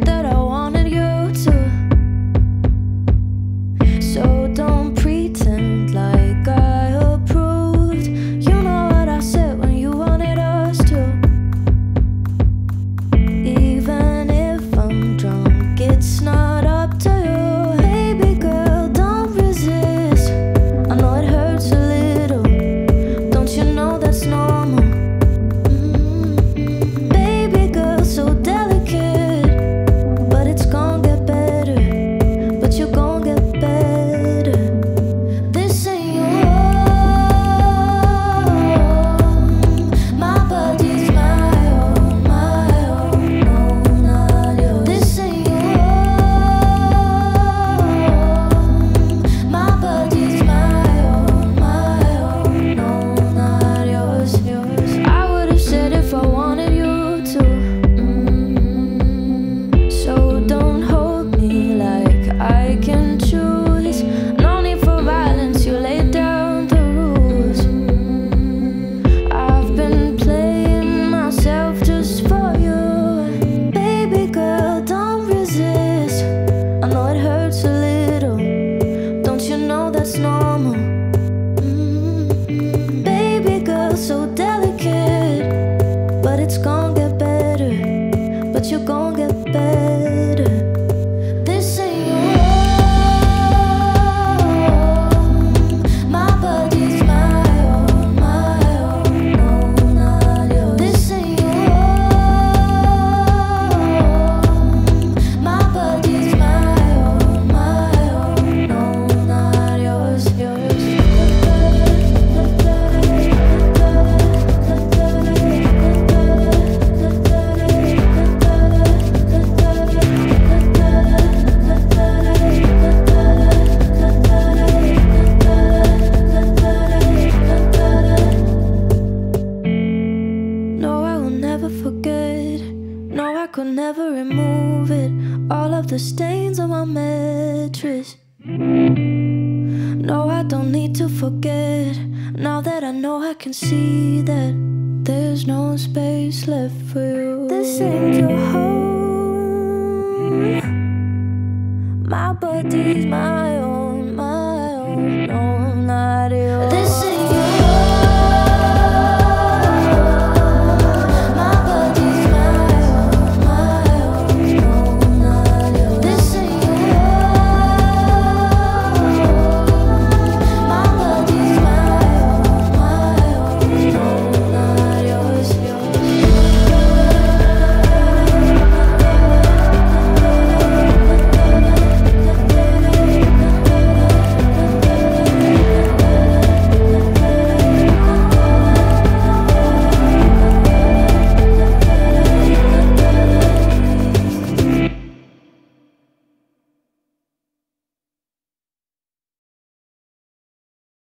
that I you're gonna get better. the stains on my mattress. No, I don't need to forget. Now that I know I can see that there's no space left for you. This ain't your home. My body's my own.